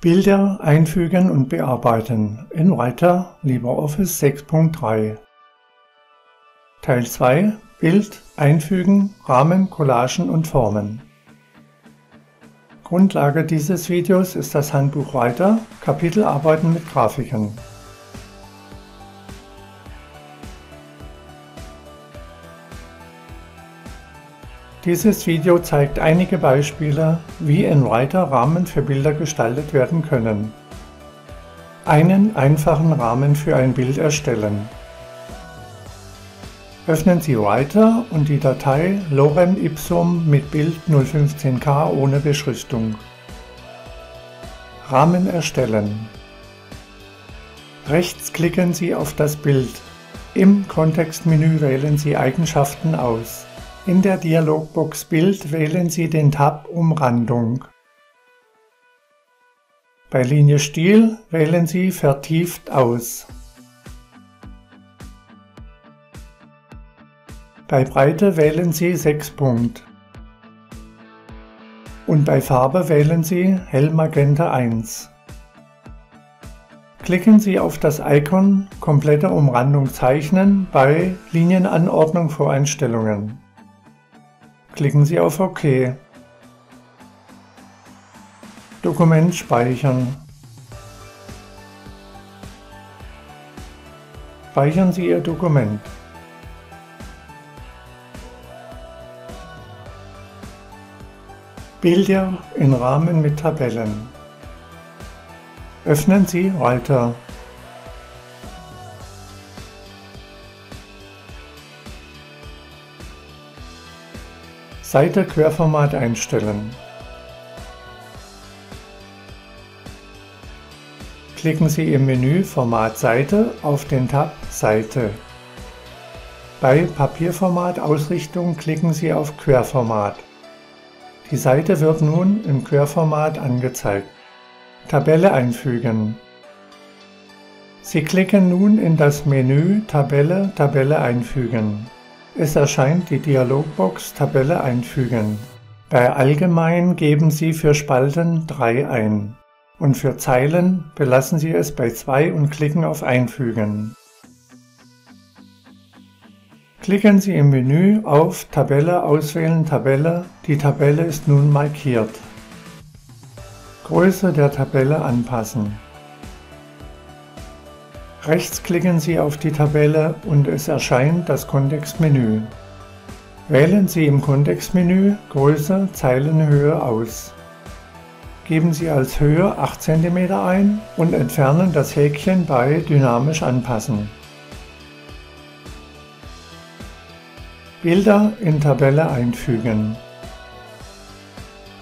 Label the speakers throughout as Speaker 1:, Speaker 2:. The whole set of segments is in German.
Speaker 1: Bilder einfügen und bearbeiten in Writer LibreOffice 6.3 Teil 2 Bild einfügen, Rahmen, Collagen und Formen Grundlage dieses Videos ist das Handbuch Writer, Kapitel Arbeiten mit Grafiken. Dieses Video zeigt einige Beispiele, wie in Writer Rahmen für Bilder gestaltet werden können. Einen einfachen Rahmen für ein Bild erstellen. Öffnen Sie Writer und die Datei Lorem Ipsum mit Bild 015K ohne Beschriftung. Rahmen erstellen. Rechts klicken Sie auf das Bild. Im Kontextmenü wählen Sie Eigenschaften aus. In der Dialogbox Bild wählen Sie den Tab Umrandung. Bei Linie Stil wählen Sie Vertieft aus. Bei Breite wählen Sie 6 Punkt. Und bei Farbe wählen Sie Hell Magenta 1. Klicken Sie auf das Icon Komplette Umrandung zeichnen bei Linienanordnung Voreinstellungen. Klicken Sie auf OK. Dokument speichern. Speichern Sie Ihr Dokument. Bilder in Rahmen mit Tabellen. Öffnen Sie Writer. Seite Querformat einstellen. Klicken Sie im Menü Format Seite auf den Tab Seite. Bei Papierformat Ausrichtung klicken Sie auf Querformat. Die Seite wird nun im Querformat angezeigt. Tabelle einfügen. Sie klicken nun in das Menü Tabelle Tabelle einfügen. Es erscheint die Dialogbox Tabelle einfügen. Bei Allgemein geben Sie für Spalten 3 ein und für Zeilen belassen Sie es bei 2 und klicken auf Einfügen. Klicken Sie im Menü auf Tabelle auswählen Tabelle, die Tabelle ist nun markiert. Größe der Tabelle anpassen. Rechts klicken Sie auf die Tabelle und es erscheint das Kontextmenü. Wählen Sie im Kontextmenü Größe, Zeilenhöhe aus. Geben Sie als Höhe 8 cm ein und entfernen das Häkchen bei Dynamisch anpassen. Bilder in Tabelle einfügen.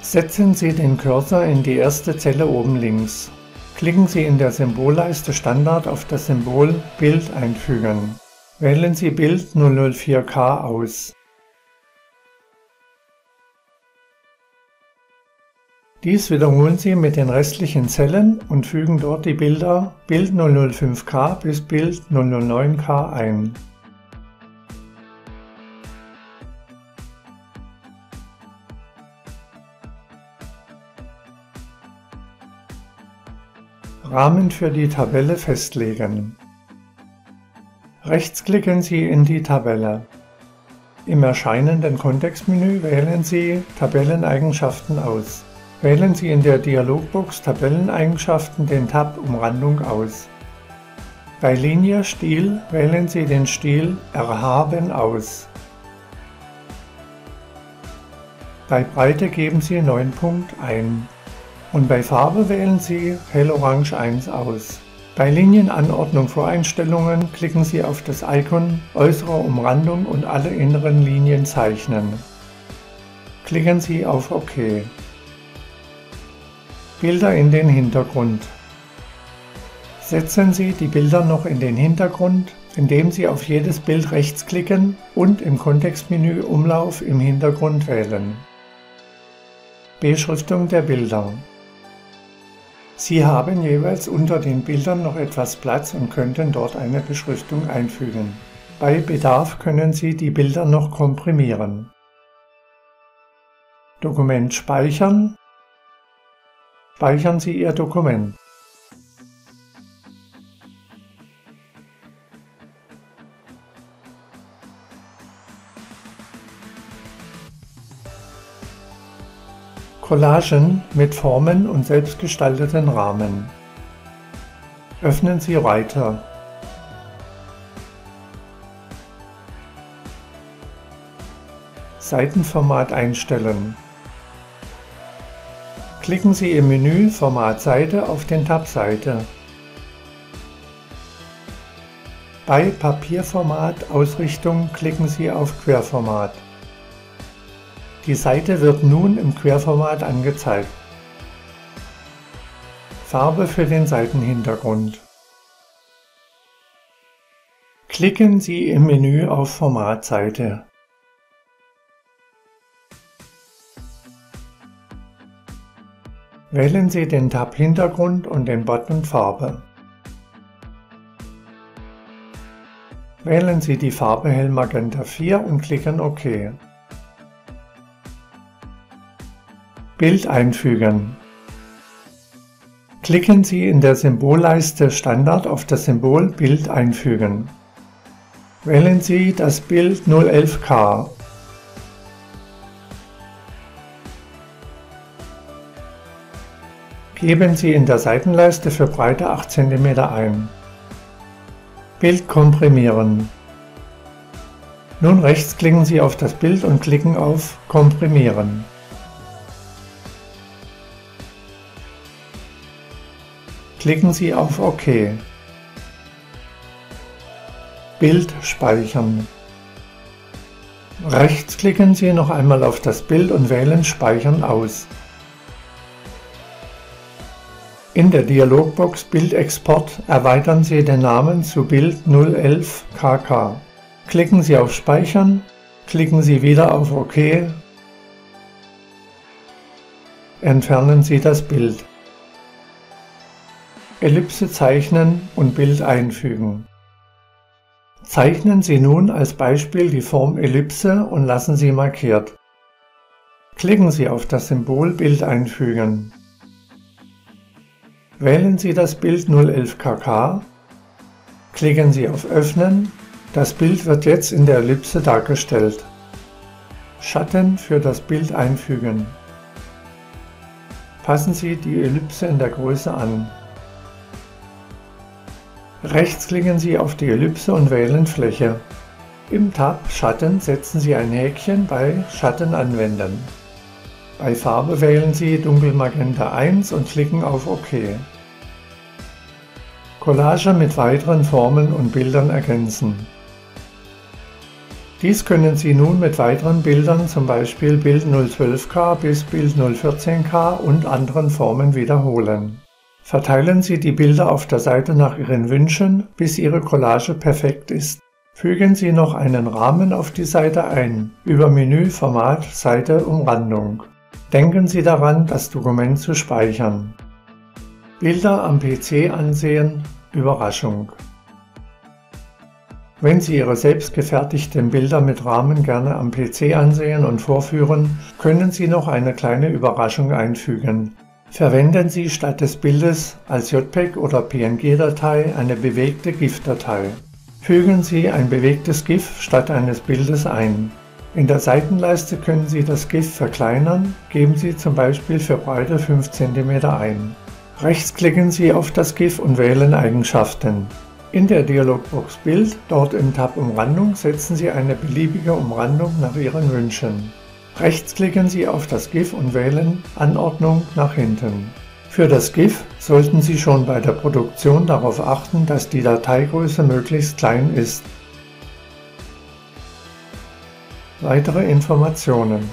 Speaker 1: Setzen Sie den Cursor in die erste Zelle oben links. Klicken Sie in der Symbolleiste Standard auf das Symbol Bild einfügen. Wählen Sie Bild 004K aus. Dies wiederholen Sie mit den restlichen Zellen und fügen dort die Bilder Bild 005K bis Bild 009K ein. Rahmen für die Tabelle festlegen. Rechts klicken Sie in die Tabelle. Im erscheinenden Kontextmenü wählen Sie Tabelleneigenschaften aus. Wählen Sie in der Dialogbox Tabelleneigenschaften den Tab Umrandung aus. Bei Linie Stil wählen Sie den Stil Erhaben aus. Bei Breite geben Sie 9 Punkt ein und bei Farbe wählen Sie Hellorange 1 aus. Bei Linienanordnung Voreinstellungen klicken Sie auf das Icon Äußere Umrandung und alle inneren Linien zeichnen. Klicken Sie auf OK. Bilder in den Hintergrund. Setzen Sie die Bilder noch in den Hintergrund, indem Sie auf jedes Bild rechts klicken und im Kontextmenü Umlauf im Hintergrund wählen. Beschriftung der Bilder. Sie haben jeweils unter den Bildern noch etwas Platz und könnten dort eine Beschriftung einfügen. Bei Bedarf können Sie die Bilder noch komprimieren. Dokument speichern. speichern Sie Ihr Dokument. Collagen mit Formen und selbstgestalteten Rahmen. Öffnen Sie Reiter. Seitenformat einstellen. Klicken Sie im Menü Format Seite auf den Tab Seite. Bei Papierformat Ausrichtung klicken Sie auf Querformat. Die Seite wird nun im Querformat angezeigt. Farbe für den Seitenhintergrund. Klicken Sie im Menü auf Format Seite. Wählen Sie den Tab Hintergrund und den Button Farbe. Wählen Sie die Farbe Hell Magenta 4 und klicken OK. Bild einfügen. Klicken Sie in der Symbolleiste Standard auf das Symbol Bild einfügen. Wählen Sie das Bild 011K. Geben Sie in der Seitenleiste für Breite 8 cm ein. Bild komprimieren. Nun rechtsklicken Sie auf das Bild und klicken auf Komprimieren. Klicken Sie auf OK. Bild speichern. Rechts klicken Sie noch einmal auf das Bild und wählen Speichern aus. In der Dialogbox Bildexport erweitern Sie den Namen zu Bild 011 KK. Klicken Sie auf Speichern, klicken Sie wieder auf OK, entfernen Sie das Bild. Ellipse zeichnen und Bild einfügen. Zeichnen Sie nun als Beispiel die Form Ellipse und lassen sie markiert. Klicken Sie auf das Symbol Bild einfügen. Wählen Sie das Bild 011kk, klicken Sie auf Öffnen, das Bild wird jetzt in der Ellipse dargestellt. Schatten für das Bild einfügen. Passen Sie die Ellipse in der Größe an. Rechts klicken Sie auf die Ellipse und wählen Fläche. Im Tab Schatten setzen Sie ein Häkchen bei Schatten anwenden. Bei Farbe wählen Sie Dunkelmagenta 1 und klicken auf OK. Collage mit weiteren Formen und Bildern ergänzen. Dies können Sie nun mit weiteren Bildern, zum Beispiel Bild 012K bis Bild 014K und anderen Formen wiederholen. Verteilen Sie die Bilder auf der Seite nach Ihren Wünschen, bis Ihre Collage perfekt ist. Fügen Sie noch einen Rahmen auf die Seite ein, über Menü Format Seite Umrandung. Denken Sie daran, das Dokument zu speichern. Bilder am PC ansehen, Überraschung. Wenn Sie Ihre selbst gefertigten Bilder mit Rahmen gerne am PC ansehen und vorführen, können Sie noch eine kleine Überraschung einfügen. Verwenden Sie statt des Bildes als JPEG oder PNG-Datei eine bewegte GIF-Datei. Fügen Sie ein bewegtes GIF statt eines Bildes ein. In der Seitenleiste können Sie das GIF verkleinern, geben Sie zum Beispiel für Breite 5 cm ein. Rechts klicken Sie auf das GIF und wählen Eigenschaften. In der Dialogbox Bild, dort im Tab Umrandung, setzen Sie eine beliebige Umrandung nach Ihren Wünschen. Rechts klicken Sie auf das GIF und wählen Anordnung nach hinten. Für das GIF sollten Sie schon bei der Produktion darauf achten, dass die Dateigröße möglichst klein ist. Weitere Informationen